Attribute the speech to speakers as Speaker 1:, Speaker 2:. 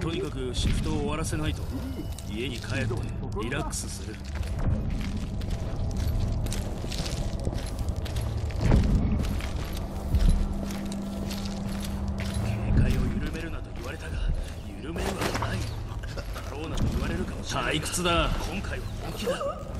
Speaker 1: とにかくシフトを終わらせないと。家に帰ってリラックスする。警戒を緩めるなと言われたが緩めるわけない。だろうなと言われるかもしれない退屈だ。今回は本気だ。